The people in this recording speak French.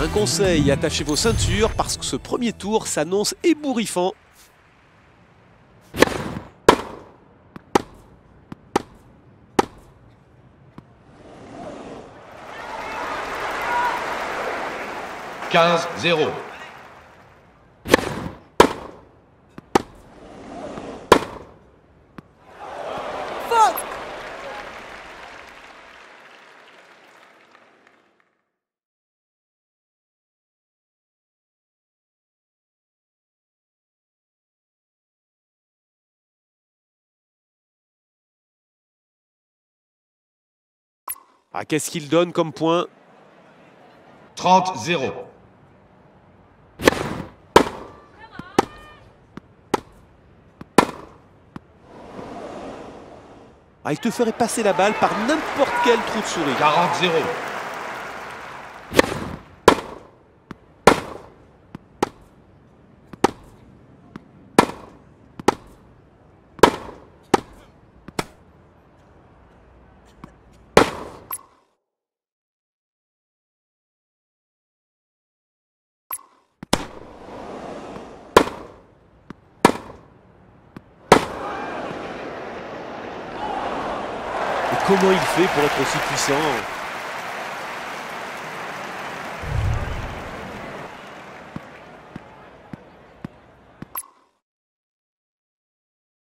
Un conseil, attachez vos ceintures parce que ce premier tour s'annonce ébouriffant. « 15-0. Ah, qu'est-ce qu'il donne comme point 30-0. Ah, il te ferait passer la balle par n'importe quel trou de souris. 40-0. Comment il fait pour être aussi puissant